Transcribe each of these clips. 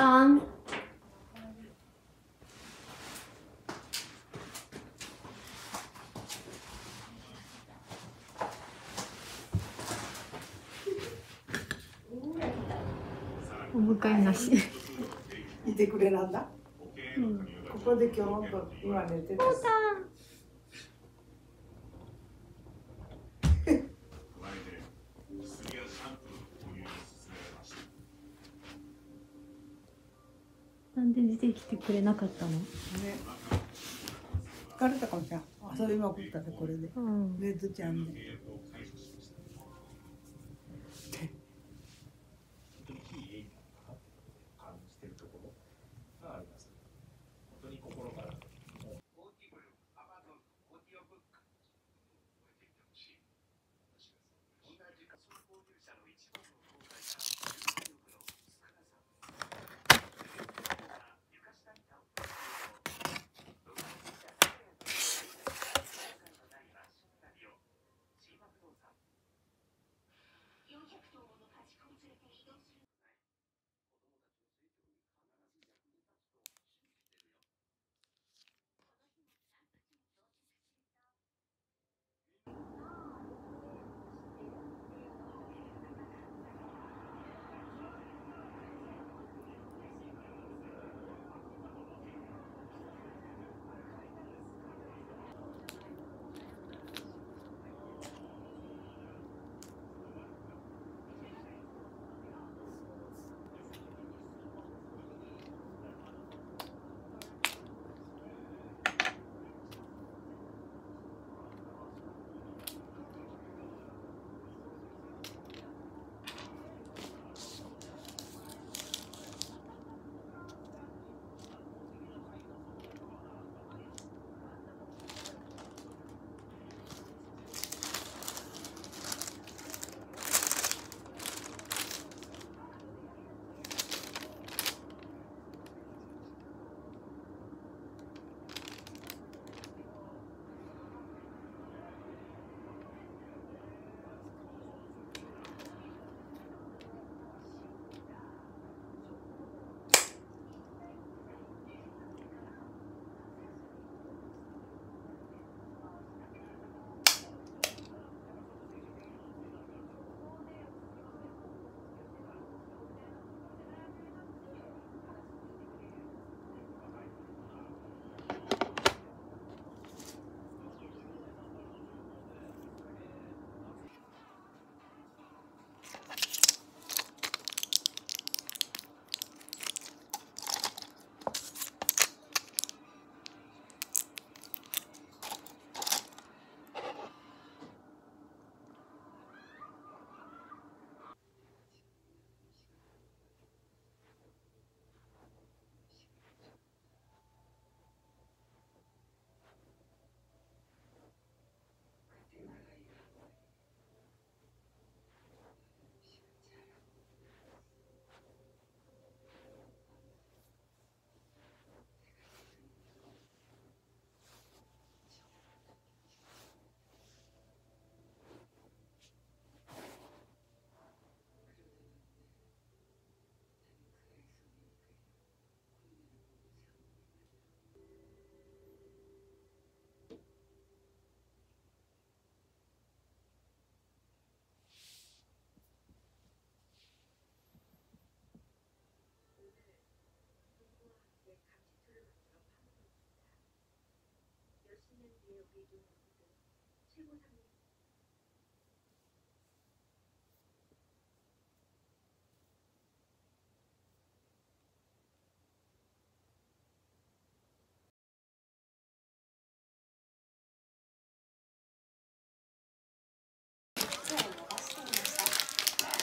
タンお迎えなし。いてくれなんだ。うん。ここで今日今寝てた。なんで出てきてくれなかったの？ね。疲れたかもしれん。遊びまくったでこれで。うん。レッドちゃんで。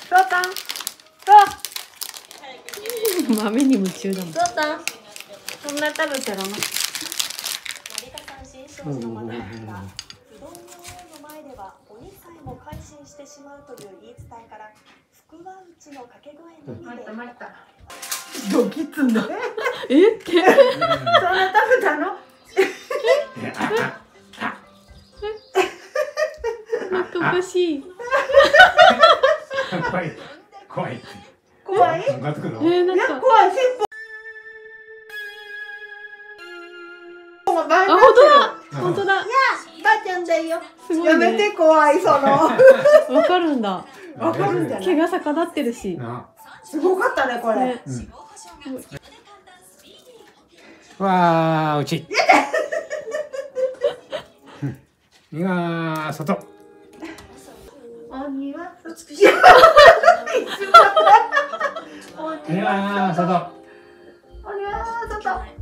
ロータン。ロ豆に夢中だもん。どうだそんな食べてるの？少女までが不動明王の前では鬼さえも改心してしまうという言い伝えから福は内の掛け声のみでったドキッつんだ。え？ってそんな食べたの？なんかおかしい。怖い。怖い怖いえー、なんか。怖い。本当だ本当だ。ばあちゃんだよ。すごいやめねて怖いその。わかるんだ。わかるんじゃない？毛が逆立ってるし。なすごかったねこれ、ね。うん。わあうち。いや外。鬼は美しい。いや外。鬼は外